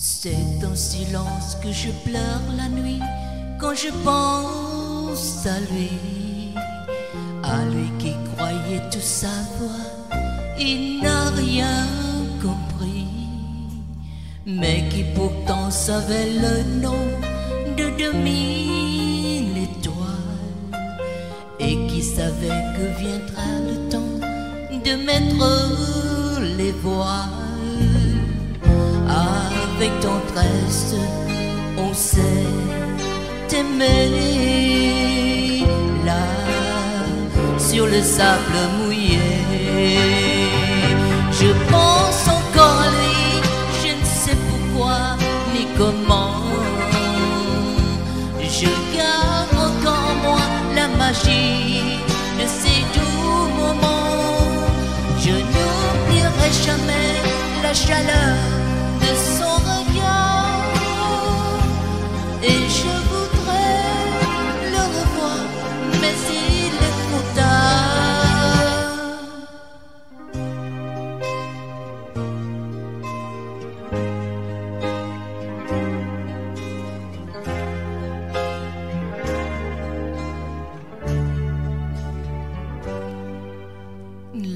C'est en silence que je pleure la nuit quand je pense à lui, à lui qui croyait tout savoir, il n'a rien compris, mais qui pourtant savait le nom de demi l'étoile et qui savait que viendra le temps de mettre les voiles avec tendresse, on sait aimer là sur le sable mouillé. Je pense encore à lui, je ne sais pourquoi ni comment. Je garde encore en moi la magie de ces doux moments. Je n'oublierai jamais la chaleur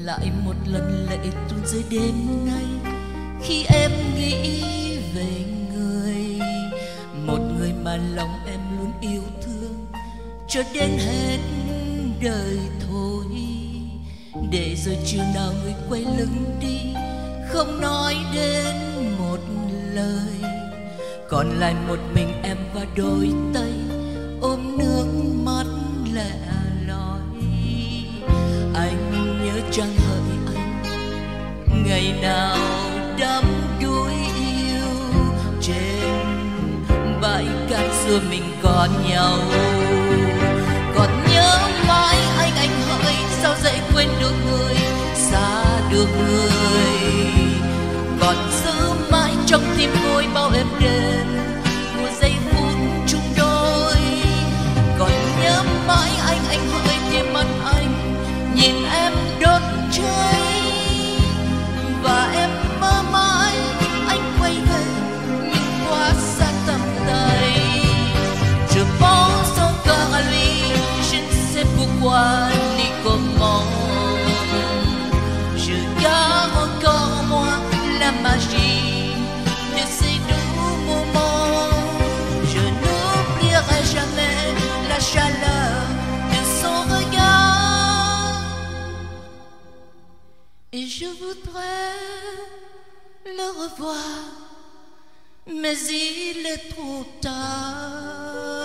lại một lần lệ tuôn rơi đêm nay. Khi em nghĩ về người, một người mà lòng em luôn yêu thương, cho đến hết đời thôi. Để rồi chiều nào người quay lưng đi, không nói đến một lời. Còn lại một mình em và đôi tay, ôm nước mắt lẻ trăng chẳng hỡi anh. Ngày nào đắm đuối yêu trên bãi cát xưa mình còn nhau. Còn nhớ mãi anh anh hỡi sao dễ quên được người, xa được người. Còn giữ mãi trong tim tôi magie. De ces doux moments je n'oublierai jamais la chaleur de son regard. Et je voudrais le revoir, mais il est trop tard.